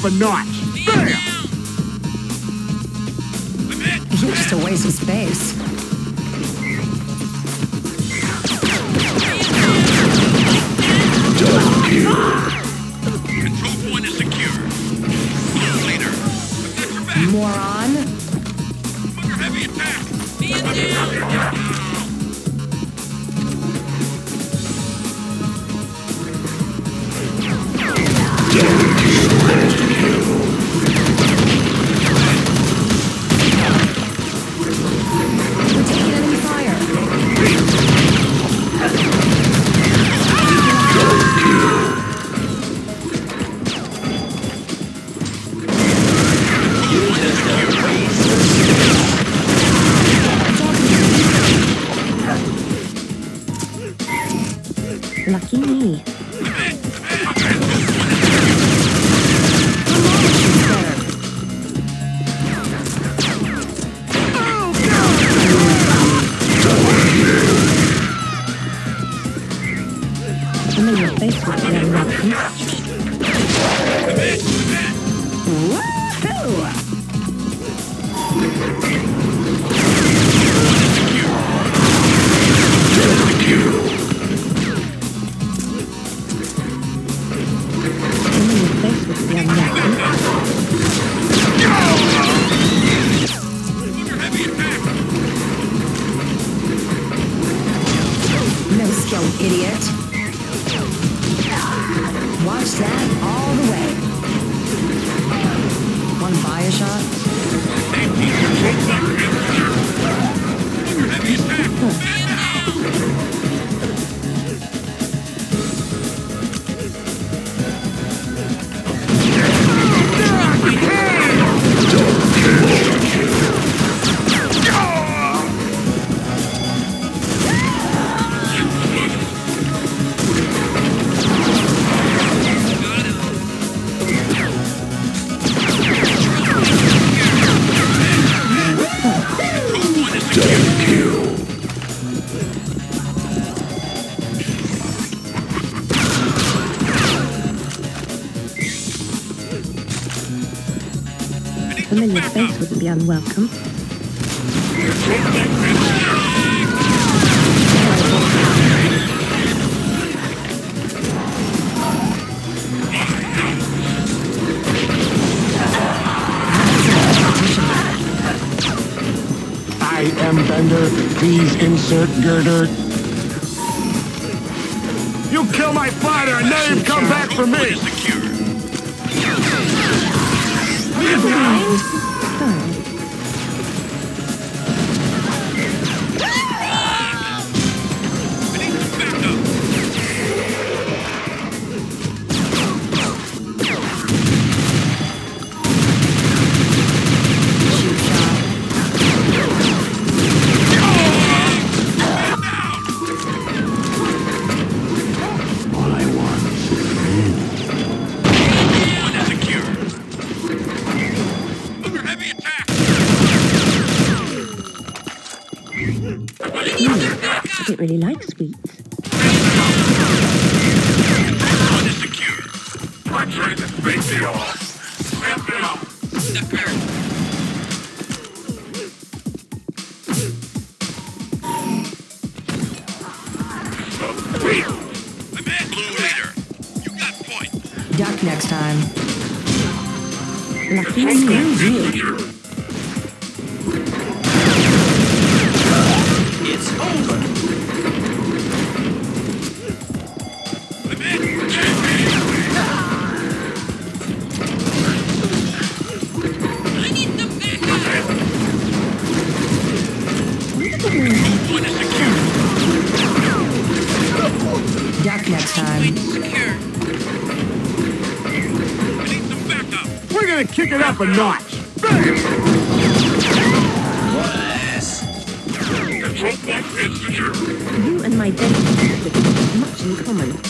up a notch. Bam! You're just a waste of space. Control point is secure. Leader, I've your back. Moron. Under heavy attack. We're heavy attack. No skill, idiot. Your face wouldn't be unwelcome. I am Bender. Please insert girder. You kill my father and now you've come back for me. Secure. Like sweets. One is secure. I'm trying to face. Step it up. I'm in. Blue leader. You got point. Duck next time. Up a notch. Bam! Yes. Control point is secure. You and my dead have much in common.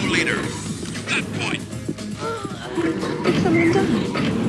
Blue leader. That point. Did someone die?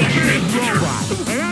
Robot,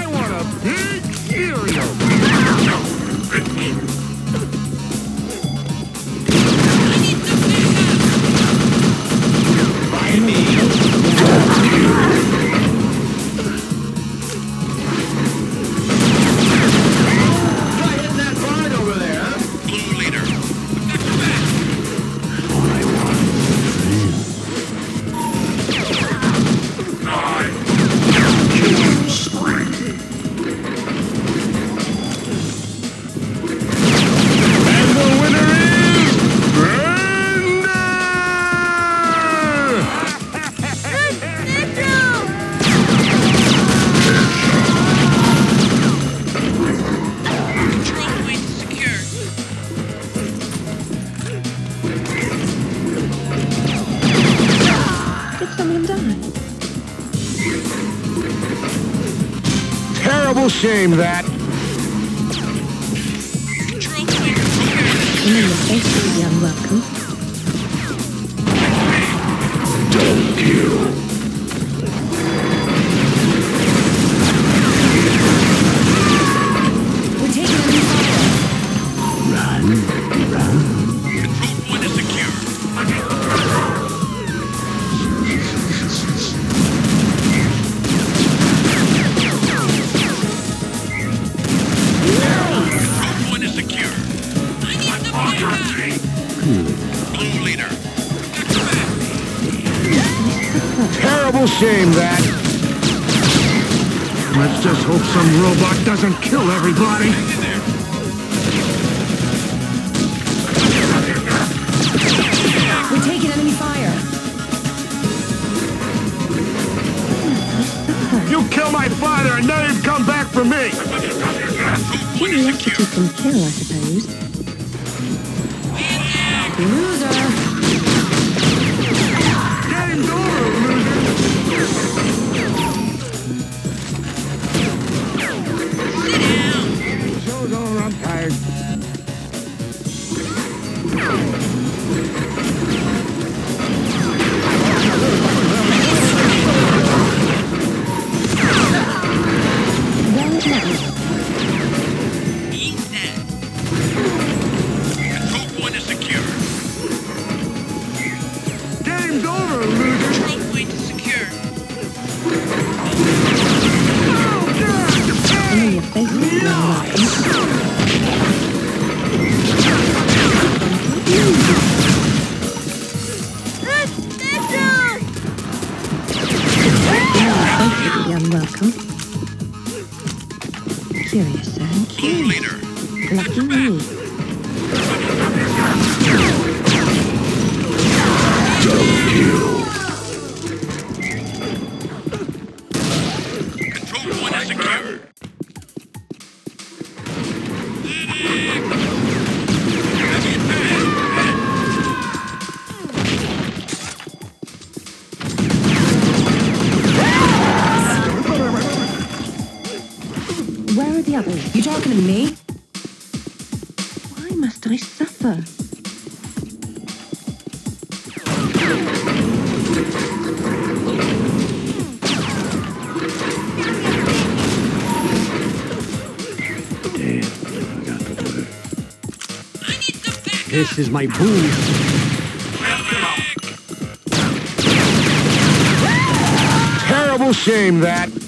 Terrible shame that. Then your face will be Terrible that. Let's just hope some robot doesn't kill everybody. Hang in there. We're taking enemy fire. You kill my father and then you've come back for me. You is to keep them kill, I suppose. Loser. Curious, sir. Blue Curious. leader. Lucky me. Control point the. You talking to me? Why must I suffer? This is my booze. Terrible shame that.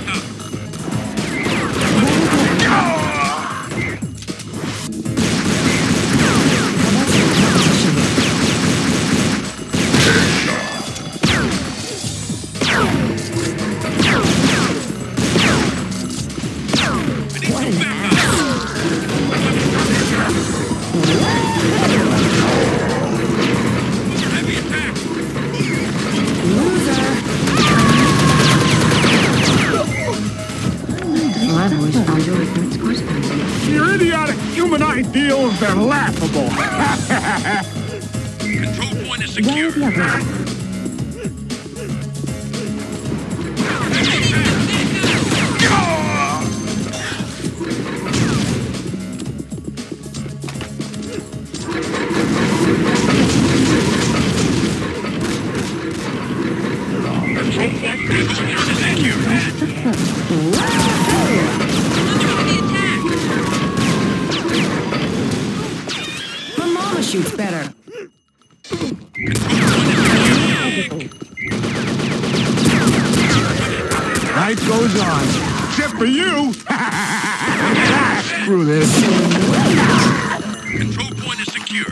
Siap! life goes on. Except for you! Screw this. Control point is secure.